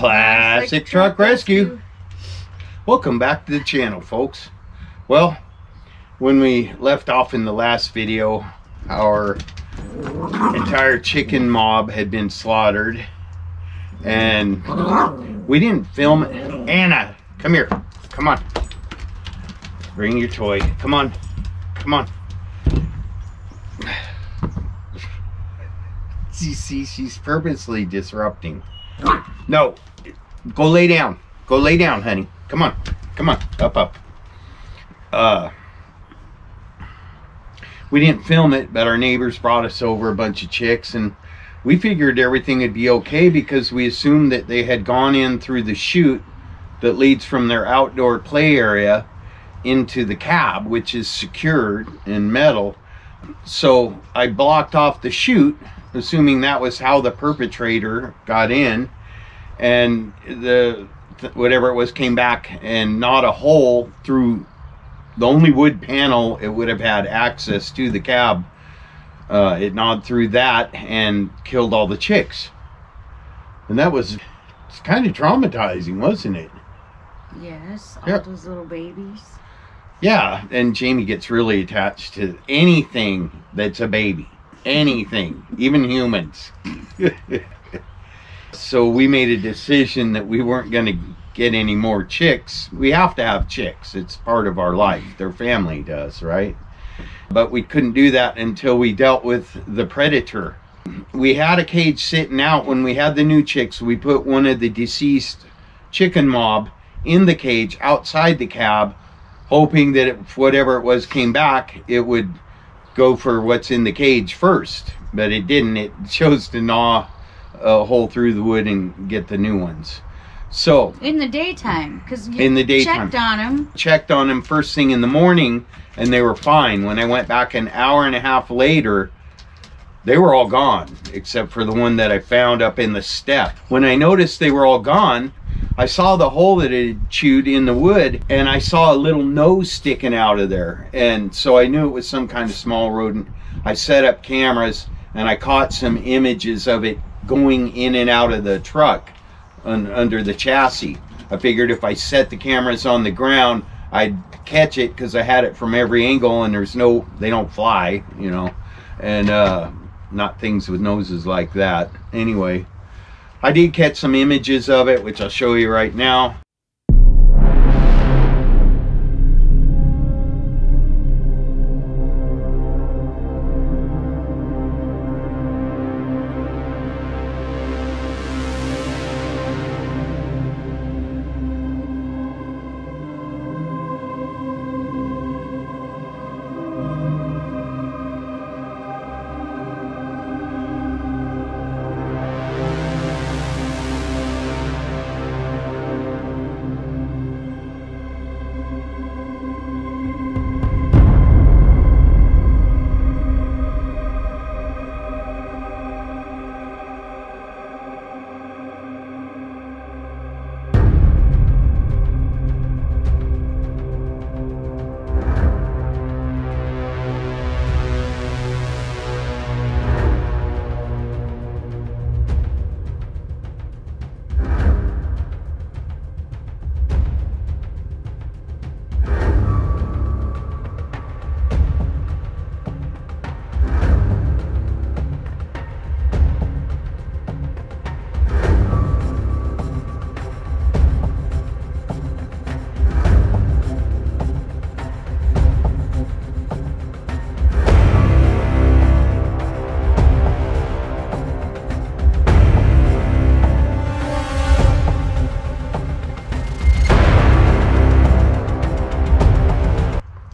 Classic Truck Rescue. Welcome back to the channel, folks. Well, when we left off in the last video, our entire chicken mob had been slaughtered and we didn't film it. Anna, come here. Come on. Bring your toy. Come on. Come on. See, see, she's purposely disrupting. No. Go lay down. Go lay down, honey. Come on. Come on. Up, up. Uh, we didn't film it, but our neighbors brought us over a bunch of chicks, and we figured everything would be okay because we assumed that they had gone in through the chute that leads from their outdoor play area into the cab, which is secured in metal. So I blocked off the chute, assuming that was how the perpetrator got in, and the whatever it was came back and not a hole through the only wood panel it would have had access to the cab. Uh, it gnawed through that and killed all the chicks. And that was it's kind of traumatizing, wasn't it? Yes, all Yeah. those little babies. Yeah, and Jamie gets really attached to anything that's a baby. Anything, even humans. so we made a decision that we weren't going to get any more chicks. We have to have chicks. It's part of our life. Their family does, right? But we couldn't do that until we dealt with the predator. We had a cage sitting out when we had the new chicks. We put one of the deceased chicken mob in the cage outside the cab hoping that if whatever it was came back, it would go for what's in the cage first. But it didn't. It chose to gnaw a hole through the wood and get the new ones. So In the daytime, because you In the daytime. checked on them. checked on them first thing in the morning, and they were fine. When I went back an hour and a half later, they were all gone except for the one that I found up in the step. When I noticed they were all gone, I saw the hole that it had chewed in the wood and I saw a little nose sticking out of there. And so I knew it was some kind of small rodent. I set up cameras and I caught some images of it going in and out of the truck un, under the chassis. I figured if I set the cameras on the ground, I'd catch it because I had it from every angle and there's no, they don't fly, you know, and uh, not things with noses like that. Anyway, I did catch some images of it, which I'll show you right now.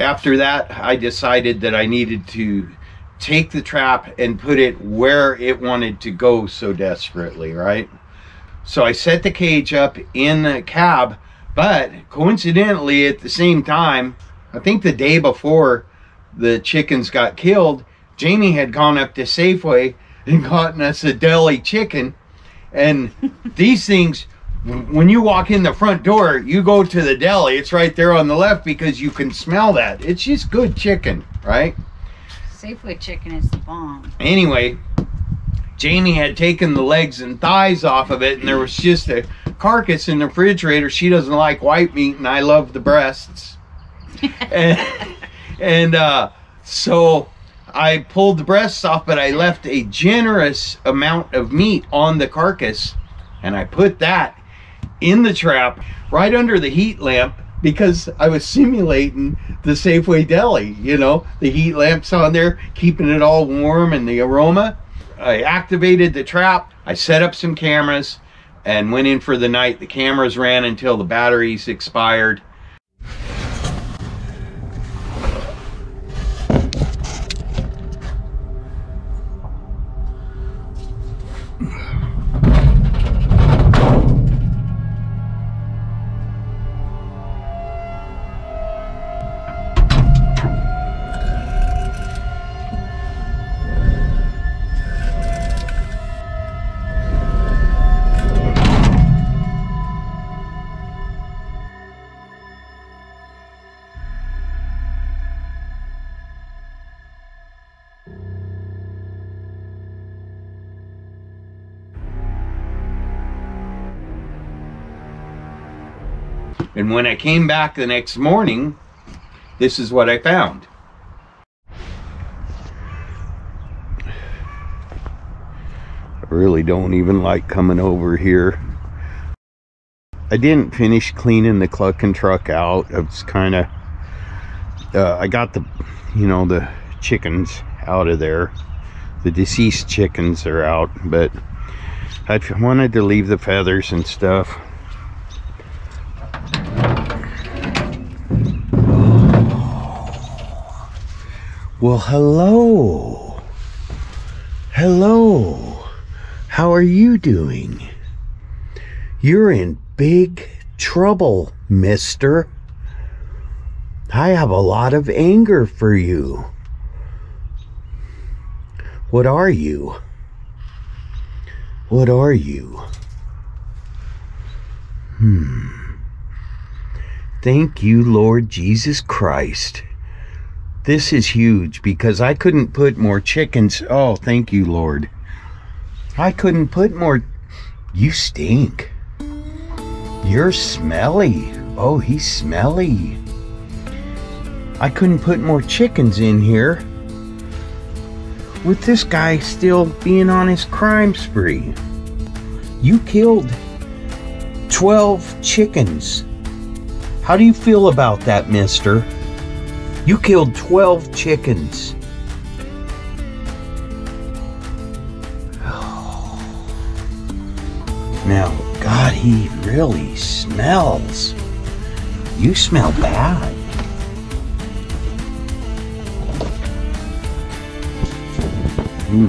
After that, I decided that I needed to take the trap and put it where it wanted to go so desperately, right? So I set the cage up in the cab, but coincidentally, at the same time, I think the day before the chickens got killed, Jamie had gone up to Safeway and gotten us a deli chicken. And these things, when you walk in the front door, you go to the deli. It's right there on the left because you can smell that. It's just good chicken, right? Safeway chicken is the bomb. Anyway, Jamie had taken the legs and thighs off of it, and there was just a carcass in the refrigerator. She doesn't like white meat, and I love the breasts. and and uh, so I pulled the breasts off, but I left a generous amount of meat on the carcass, and I put that in the trap right under the heat lamp because I was simulating the Safeway deli. You know, the heat lamps on there, keeping it all warm and the aroma. I activated the trap. I set up some cameras and went in for the night. The cameras ran until the batteries expired. When I came back the next morning, this is what I found. I really don't even like coming over here. I didn't finish cleaning the clucking truck out. I was kind of, uh, I got the, you know, the chickens out of there. The deceased chickens are out, but I wanted to leave the feathers and stuff. Well, hello. Hello. How are you doing? You're in big trouble, mister. I have a lot of anger for you. What are you? What are you? Hmm. Thank you, Lord Jesus Christ. This is huge because I couldn't put more chickens. Oh, thank you, Lord. I couldn't put more. You stink. You're smelly. Oh, he's smelly. I couldn't put more chickens in here with this guy still being on his crime spree. You killed 12 chickens. How do you feel about that, mister? You killed 12 chickens. Now, God, he really smells. You smell bad. Hmm.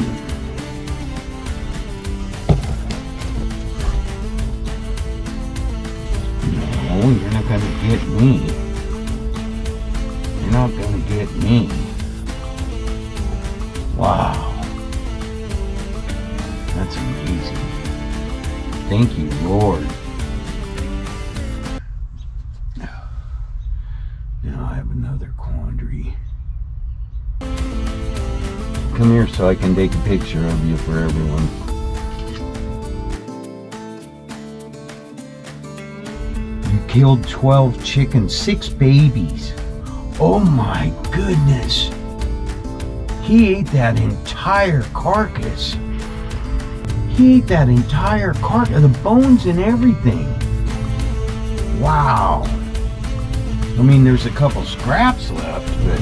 You're not gonna get me. Not gonna get me. Wow. That's amazing. Thank you, Lord. Now I have another quandary. Come here so I can take a picture of you for everyone. You killed 12 chickens, six babies. Oh my goodness. He ate that entire carcass. He ate that entire carcass, the bones and everything. Wow. I mean, there's a couple scraps left, but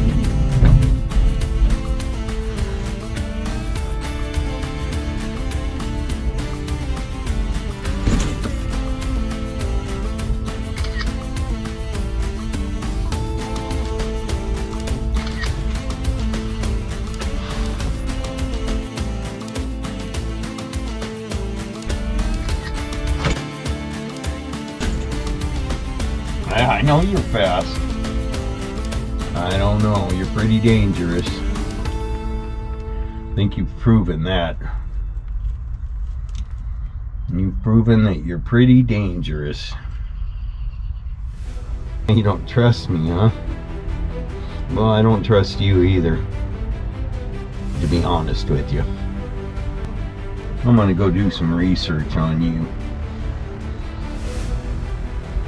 know you're fast. I don't know. You're pretty dangerous. I think you've proven that. You've proven that you're pretty dangerous. You don't trust me, huh? Well, I don't trust you either. To be honest with you. I'm gonna go do some research on you.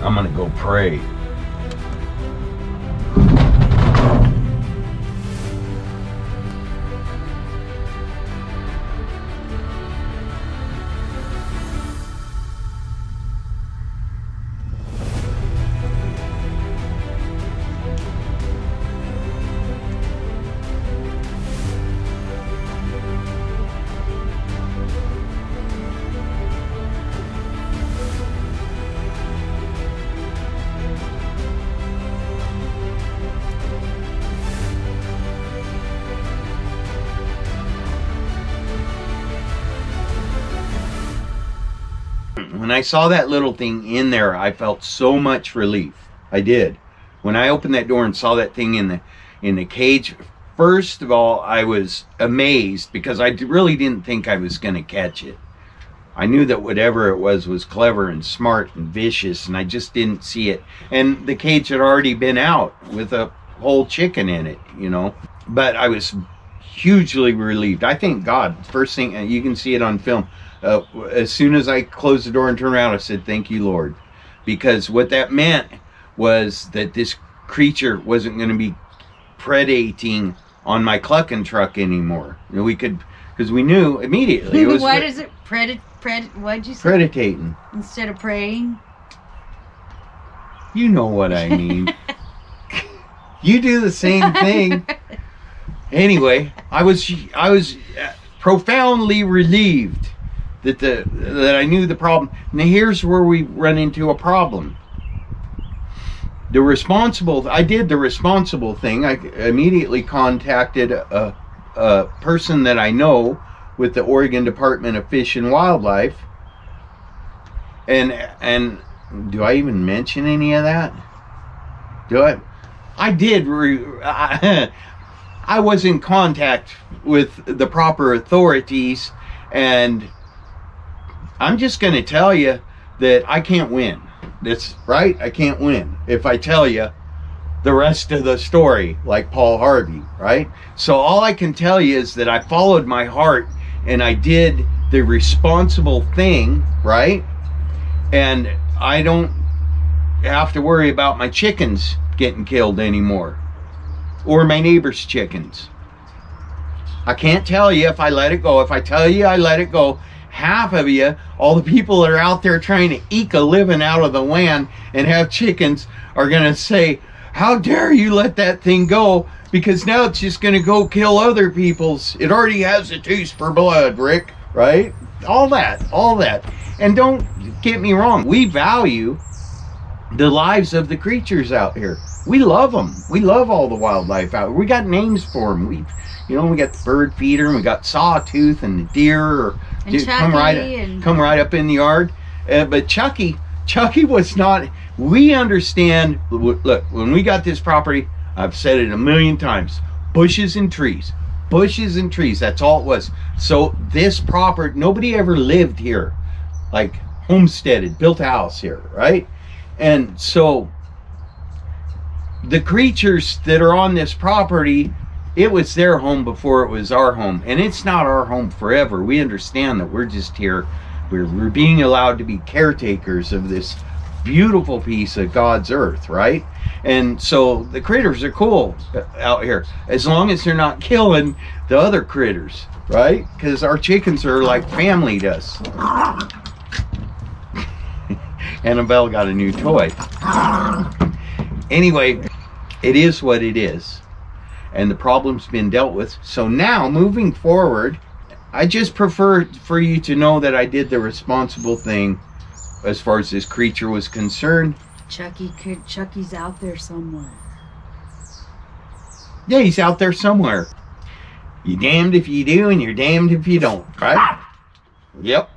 I'm gonna go pray. I saw that little thing in there, I felt so much relief. I did. When I opened that door and saw that thing in the in the cage, first of all, I was amazed because I really didn't think I was going to catch it. I knew that whatever it was was clever and smart and vicious, and I just didn't see it. And the cage had already been out with a whole chicken in it, you know. But I was hugely relieved. I thank God. First thing, and you can see it on film. Uh, as soon as I closed the door and turned around, I said, "Thank you, Lord," because what that meant was that this creature wasn't going to be predating on my clucking truck anymore. You know, we could, because we knew immediately it was Why does it pred pred? What'd you say? predating. Instead of praying. You know what I mean. you do the same thing. Anyway, I was I was uh, profoundly relieved that the that I knew the problem. Now here's where we run into a problem. The responsible I did the responsible thing. I immediately contacted a, a person that I know with the Oregon Department of Fish and Wildlife. And and do I even mention any of that? Do I? I did. Re, I, I was in contact with the proper authorities, and I'm just going to tell you that I can't win. That's right. I can't win if I tell you the rest of the story, like Paul Harvey, right? So all I can tell you is that I followed my heart and I did the responsible thing, right? And I don't have to worry about my chickens getting killed anymore or my neighbor's chickens. I can't tell you if I let it go. If I tell you I let it go, half of you, all the people that are out there trying to eke a living out of the land and have chickens, are going to say, How dare you let that thing go? Because now it's just going to go kill other people's. It already has a taste for blood, Rick, right? All that, all that. And don't get me wrong, we value the lives of the creatures out here. We love them. We love all the wildlife out. here. We got names for them. We, you know, we got the bird feeder, and we got sawtooth, and the deer, or And dude, come right, and- come right up in the yard. Uh, but Chucky, Chucky was not. We understand. Look, when we got this property, I've said it a million times: bushes and trees, bushes and trees. That's all it was. So this property, nobody ever lived here, like homesteaded, built a house here, right? And so the creatures that are on this property, it was their home before it was our home. And it's not our home forever. We understand that we're just here. We're, we're being allowed to be caretakers of this beautiful piece of God's earth, right? And so the critters are cool out here as long as they're not killing the other critters, right? Because our chickens are like family to us. Annabelle got a new toy. Anyway, it is what it is. And the problem's been dealt with. So now, moving forward, I just prefer for you to know that I did the responsible thing as far as this creature was concerned. Chucky could. Chucky's out there somewhere. Yeah, he's out there somewhere. You damned if you do, and you're damned if you don't, right? Ah! Yep.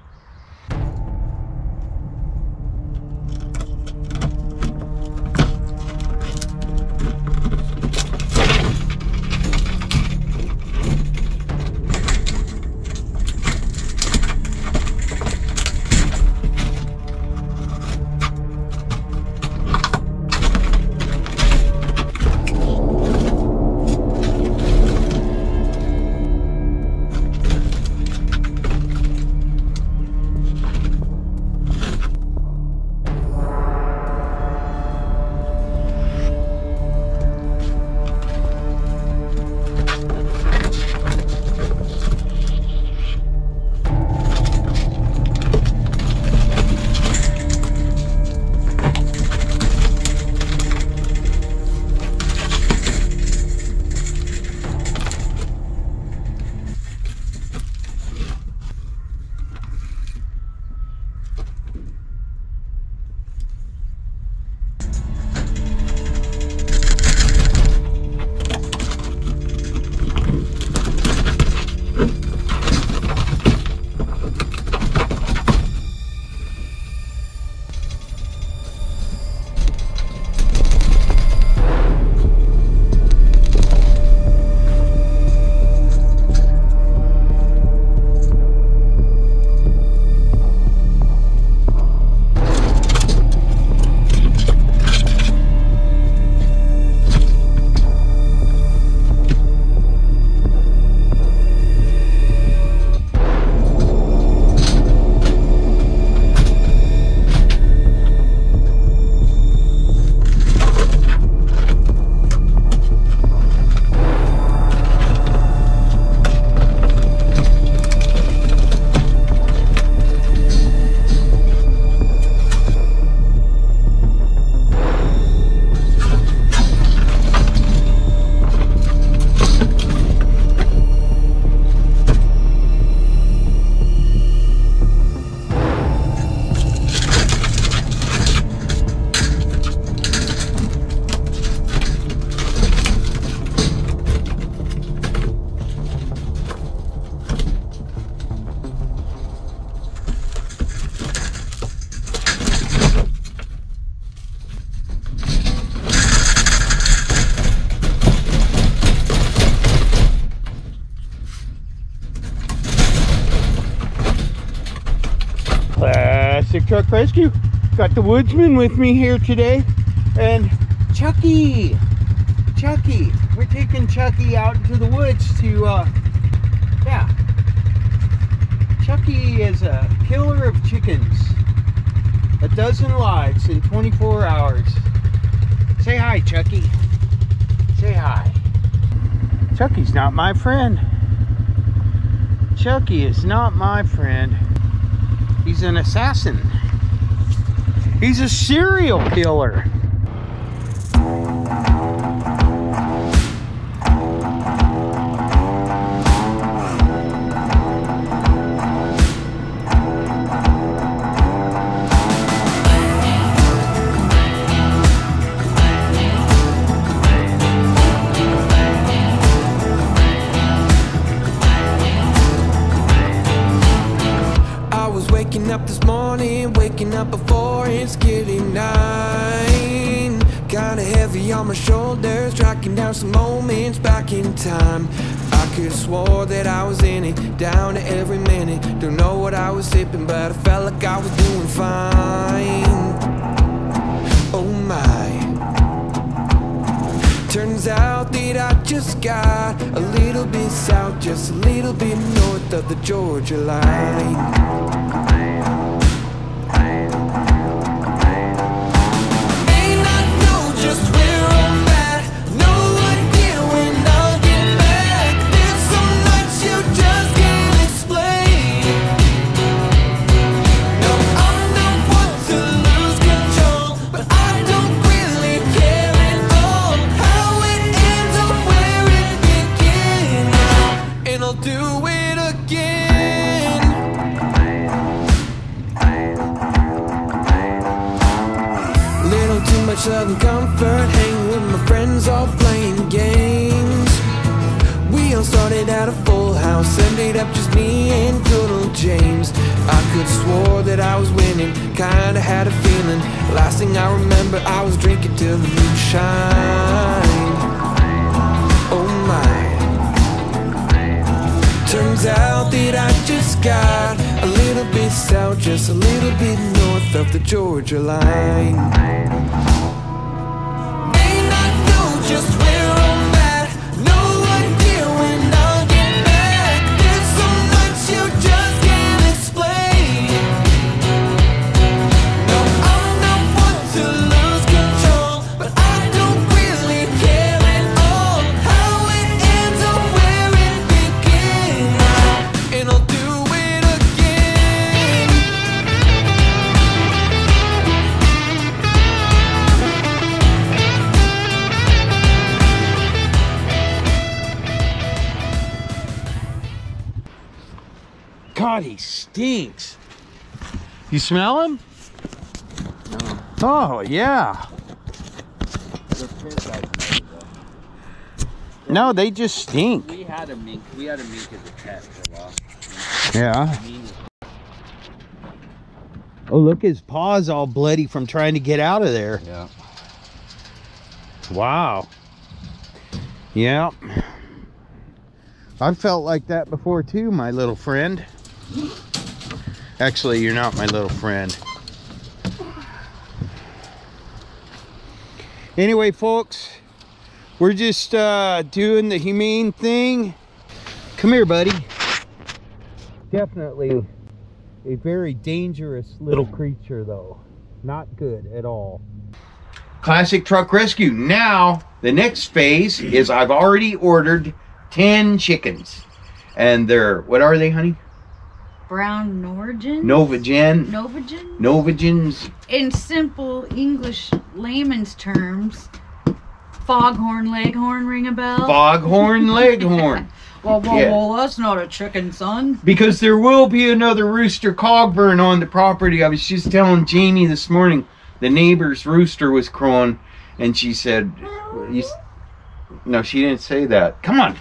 Got the woodsman with me here today. And Chucky. Chucky. We're taking Chucky out into the woods to, uh, yeah. Chucky is a killer of chickens. A dozen lives in 24 hours. Say hi, Chucky. Say hi. Chucky's not my friend. Chucky is not my friend. He's an assassin. He's a serial killer. Time. I could've swore that I was in it, down to every minute. Don't know what I was sipping, but I felt like I was doing fine. Oh my. Turns out that I just got a little bit south, just a little bit north of the Georgia line. And comfort, hanging with my friends, all playing games. We all started at a full house, ended up just me and good old James. I could swore that I was winning, kinda had a feeling. Last thing I remember, I was drinking till the moonshine. Oh my. Turns out that I just got little bit south, just a little bit north of the Georgia line. God, he stinks. You smell him? No. Oh, yeah. No, they just stink. We had a mink. We had a mink as a pet for a while. Yeah. Oh, look, his paw's all bloody from trying to get out of there. Yeah. Wow. Yeah. I've felt like that before too, my little friend. Actually, you're not my little friend. Anyway, folks, we're just uh, doing the humane thing. Come here, buddy. Definitely a very dangerous little creature, though. Not good at all. Classic Truck Rescue. Now, the next phase is I've already ordered 10 chickens. And they're, what are they, honey? Brown Norwegian? Novogen. Novogen? Novogens. In simple English layman's terms, foghorn leghorn ring a bell? Foghorn Leghorn. well, well, yeah. well, that's not a chicken, son. Because there will be another rooster cogburn on the property. I was just telling Janie this morning, the neighbor's rooster was crowing, and she said, you, "No, she didn't say that." Come on.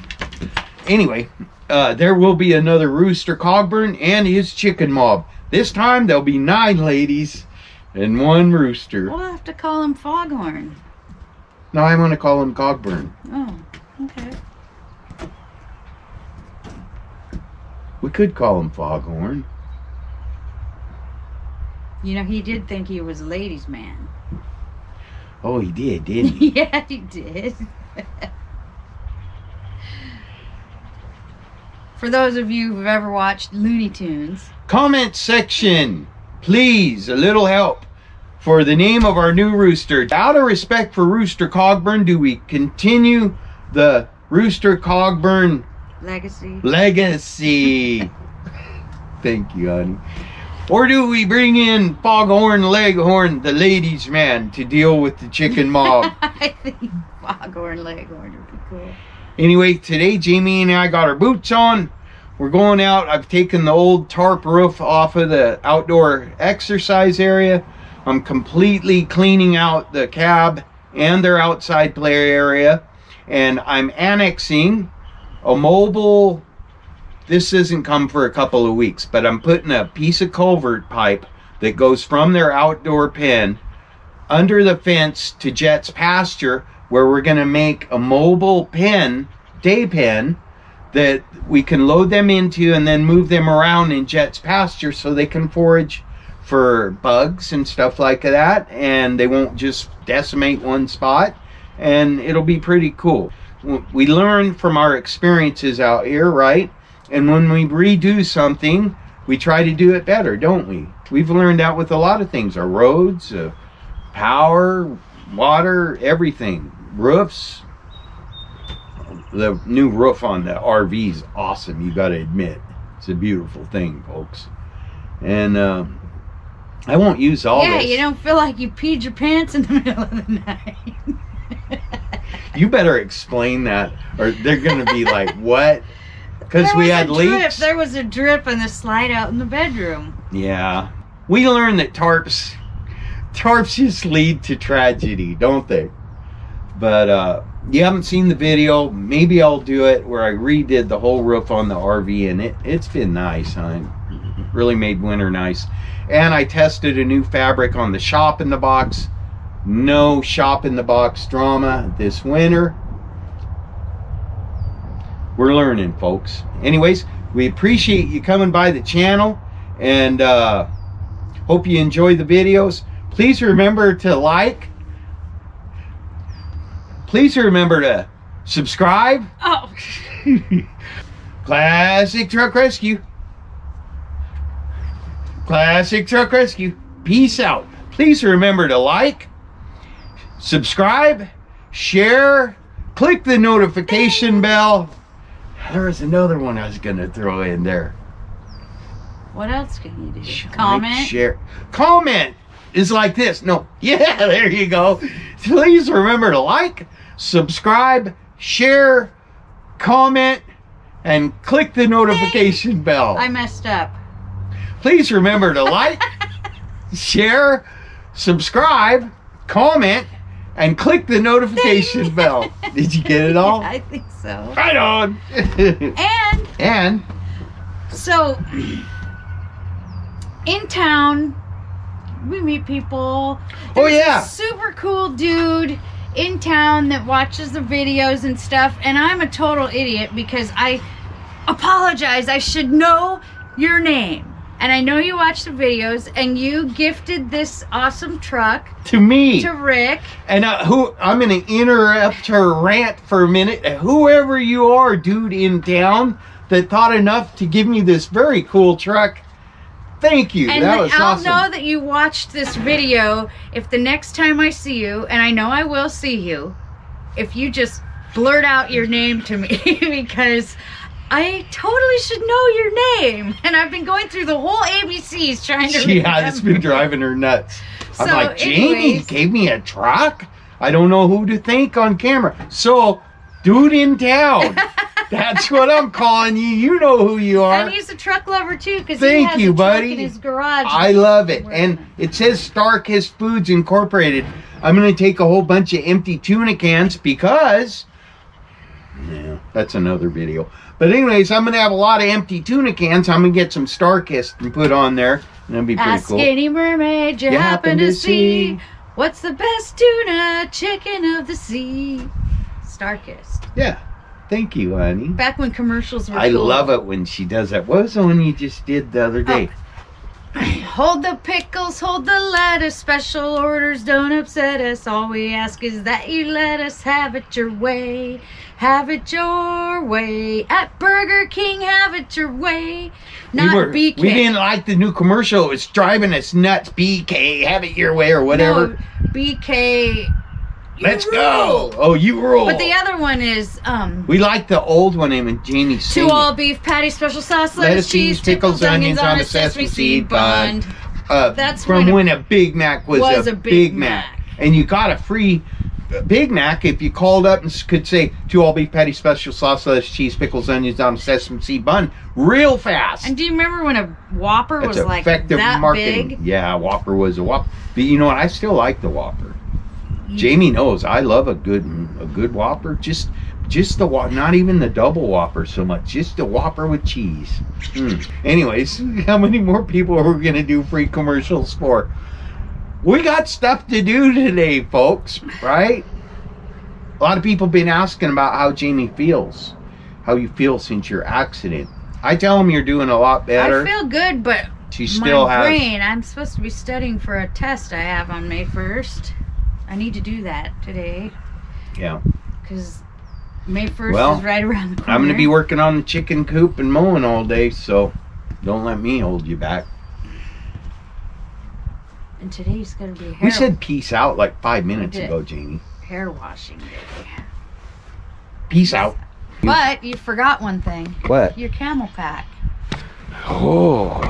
Anyway, uh, there will be another rooster cogburn and his chicken mob. This time there'll be nine ladies and one rooster. We'll have to call him foghorn. No, I'm gonna call him cogburn. Oh, okay. We could call him foghorn. You know, he did think he was a ladies' man. Oh, he did, didn't he? yeah, he did. For those of you who've ever watched Looney Tunes, Comment section, please, a little help for the name of our new rooster. Out of respect for Rooster Cogburn, do we continue the Rooster Cogburn Legacy. legacy? Thank you, honey. Or do we bring in Foghorn Leghorn, the ladies' man, to deal with the chicken mob? I think Foghorn Leghorn would be cool. Anyway, today Jamie and I got our boots on. We're going out. I've taken the old tarp roof off of the outdoor exercise area. I'm completely cleaning out the cab and their outside play area. And I'm annexing a mobile. This doesn't come for a couple of weeks, but I'm putting a piece of culvert pipe that goes from their outdoor pen under the fence to Jet's pasture, where we're going to make a mobile pen, day pen, that we can load them into and then move them around in Jet's pasture so they can forage for bugs and stuff like that, and they won't just decimate one spot, and it'll be pretty cool. We learn from our experiences out here, right? And when we redo something, we try to do it better, don't we? We've learned that with a lot of things our roads, uh, power, water, everything, roofs. The new roof on the RV is awesome, you got to admit. It's a beautiful thing, folks. And uh, I won't use all yeah, this. you don't feel like you peed your pants in the middle of the night. You better explain that, or they're going to be like, what? Because we had drip. leaks. There was a drip in the slide out in the bedroom. Yeah. We learned that tarps tarps just lead to tragedy, don't they? But uh you haven't seen the video, maybe I'll do it where I redid the whole roof on the RV and it, it's been nice, huh? Really made winter nice. And I tested a new fabric on the shop in the box. No shop in the box drama this winter. We're learning, folks. Anyways, we appreciate you coming by the channel and uh, hope you enjoy the videos. Please remember to like. Please remember to subscribe. Oh, Classic Truck Rescue. Classic Truck Rescue. Peace out. Please remember to like, subscribe, share, click the notification bell. There was another one I was going to throw in there. what else can you do? Like, Comment. share, comment is like this. No, yeah, there you go. Please remember to like, subscribe, share, comment, and click the notification bell. I messed up. Please remember to like, share, subscribe, comment, and click the notification bell. Did you get it all? I think so. Right on. And and so, in town, we meet people. Oh, yeah. a super cool dude in town that watches the videos and stuff, and I'm a total idiot because I apologize. I should know your name. And I know you watch the videos, and you gifted this awesome truck to me. to Rick. And uh, who I'm going to interrupt her rant for a minute. Whoever you are, dude in town that thought enough to give me this very cool truck. Thank you. And that was I'll awesome. know that you watched this video if the next time I see you, and I know I will see you, if you just blurt out your name to me because I totally should know your name. And I've been going through the whole ABCs trying to yeah, it's been driving her nuts. I'm like, Jamie gave me a truck. I don't know who to thank on camera. So, dude in town. That's what I'm calling you. You know who you are. And he's a truck lover too because he Thank has you, buddy. in his garage. I love it. And it says Starkist Foods Incorporated. I'm going to take a whole bunch of empty tuna cans because. Yeah, that's another video. But, anyways, I'm going to have a lot of empty tuna cans. I'm going to get some Starkist and put on there. And that'd be pretty Ask cool. any mermaid you, You happen, happen to to see. see. What's the best tuna chicken of the sea? Starkist. Yeah. Thank you, honey. Back when commercials were I cool. love it when she does that. What was the one you just did the other day? Oh. Hold the pickles, hold the lettuce. Special orders don't upset us. All we ask is that you let us have it your way. Have it your way. At Burger King, have it your way. Not we, were, BK. we didn't like the new commercial. It was driving us nuts. BK, have it your way or whatever. No, BK. Let's rule. go. Oh, you rule. But the other one is um we like the old one, and Jamie two all beef patty, special sauce, lettuce, Lettuce, cheese, pickles, onions on a sesame seed bun. Uh, That's from when a- when a Big Mac was, was a, a Big, Mac. Mac. and you got a free Big Mac if you called up and could say two all beef patty, special sauce, lettuce, cheese, pickles, onions on a sesame seed bun, real fast. And do you remember when a Whopper That's was like that marketing. big? Yeah, Whopper was a Whopper. But you know what? I still like the Whopper. Jamie knows I love a good a good Whopper. Just just the not even the double Whopper so much. Just the Whopper with cheese. Mm. Anyways, how many more people are we gonna do free commercials for? We got stuff to do today, folks. Right? A lot of people been asking about how Jamie feels, how you feel since your accident. I tell them you're doing a lot better. I feel good, but she still my has. brain. I'm supposed to be studying for a test I have on May 1st. I need to do that today Yeah. because May 1st Well, is right around the corner. I'm going to be working on the chicken coop and mowing all day, so don't let me hold you back. And today's going to be hair, We said peace out like five minutes ago, Jamie. hair washing day. Peace out. But you forgot one thing What? your CamelBak. Oh.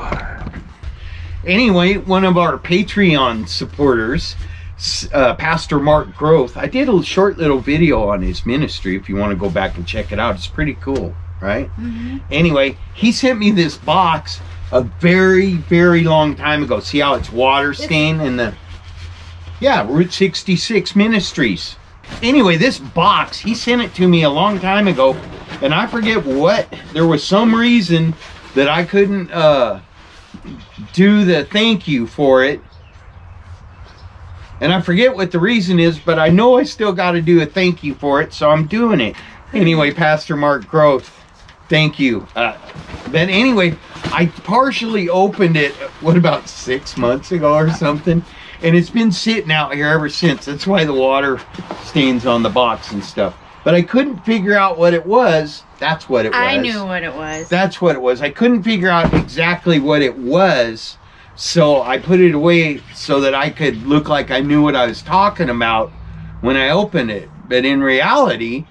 Anyway, one of our Patreon supporters, uh, Pastor Mark Growth, I did a short little video on his ministry. If you want to go back and check it out, it's pretty cool, right? hmm Anyway, he sent me this box a very, very long time ago. See how it's water stained and the yeah, Route 66 Ministries. Anyway, this box, he sent it to me a long time ago, and I forget what. There was some reason that I couldn't uh, do the thank you for it. And I forget what the reason is, but I know I still got to do a thank you for it, so I'm doing it. Anyway, Pastor Mark Growth, thank you. Uh, but anyway, I partially opened it, what, about six months ago or something? And it's been sitting out here ever since. That's why the water stains on the box and stuff. But I couldn't figure out what it was. That's what it was. I knew what it was. That's what it was. I couldn't figure out exactly what it was, so I put it away so that I could look like I knew what I was talking about when I opened it. But in reality,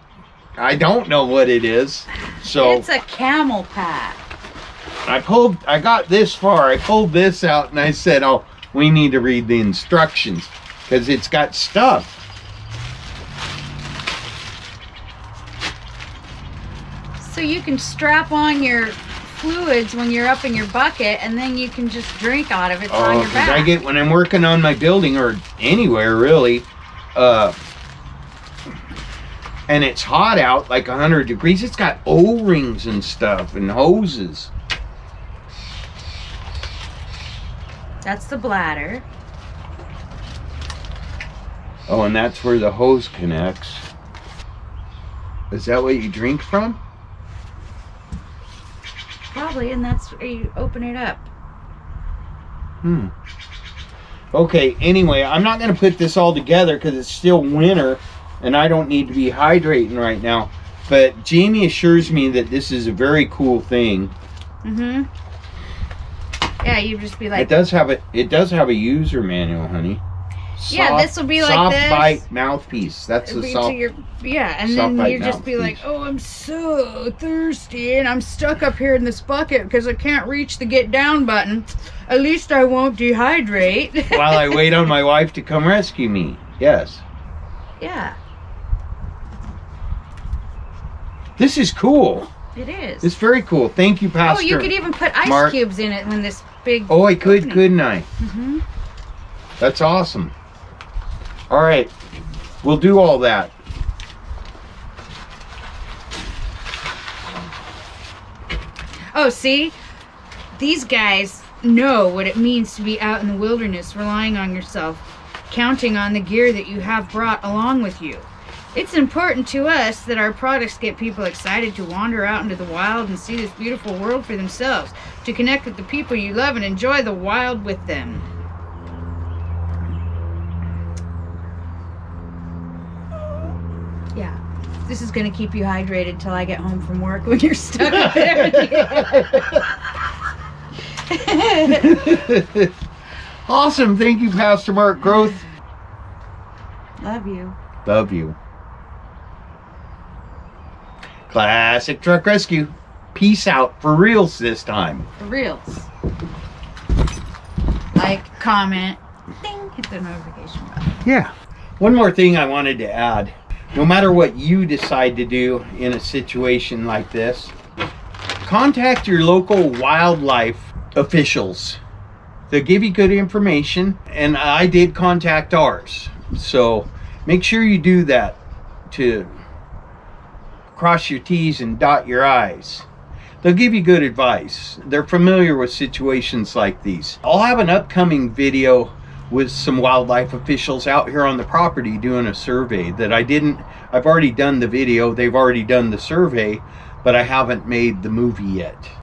I don't know what it is. So it's a camel pack. I pulled I got this far. I pulled this out and I said, "Oh, we need to read the instructions because it's got stuff." So you can strap on your fluids when you're up in your bucket and then you can just drink out of it on Oh, your 'cause back. I get when I'm working on my building or anywhere really, uh, and it's hot out, like hundred degrees. It's got O-rings and stuff and hoses. That's the bladder. Oh, and that's where the hose connects. Is that what you drink from? And that's where you open it up. Hmm. Okay, anyway, I'm not going to put this all together because it's still winter and I don't need to be hydrating right now. But Jamie assures me that this is a very cool thing. Mm-hmm. Yeah, you just be like. it does have a it does have a user manual, honey. Yeah, this'll be like soft this. bite mouthpiece. That's it'll the be soft. your, yeah, and soft then bite you just be like, mouthpiece. oh, I'm so thirsty and I'm stuck up here in this bucket because I can't reach the get down button. At least I won't dehydrate. While I wait on my wife to come rescue me. Yes. yeah, This is cool. it is. It's very cool. Thank you, Pastor. oh, Pastor. you could even put ice Mark- cubes in it when this big. Oh, I could, couldn't I? Mm-hmm. That's awesome. All right. We'll do all that. Oh, see? These guys know what it means to be out in the wilderness, relying on yourself, counting on the gear that you have brought along with you. It's important to us that our products get people excited to wander out into the wild and see this beautiful world for themselves, to connect with the people you love and enjoy the wild with them. Yeah. This is going to keep you hydrated till I get home from work when you're stuck up there. awesome. Thank you, Pastor Mark Growth. Love you. Love you. Classic Truck Rescue. Peace out for reals this time. For reals. Like, comment, ding, hit the notification button. Yeah. One more thing I wanted to add. No matter what you decide to do in a situation like this, contact your local wildlife officials. They'll give you good information, and I did contact ours. So make sure you do that to cross your T's and dot your I's. They'll give you good advice. They're familiar with situations like these. I'll have an upcoming video with some wildlife officials out here on the property doing a survey that I didn't, I've already done the video, they've already done the survey, but I haven't made the movie yet.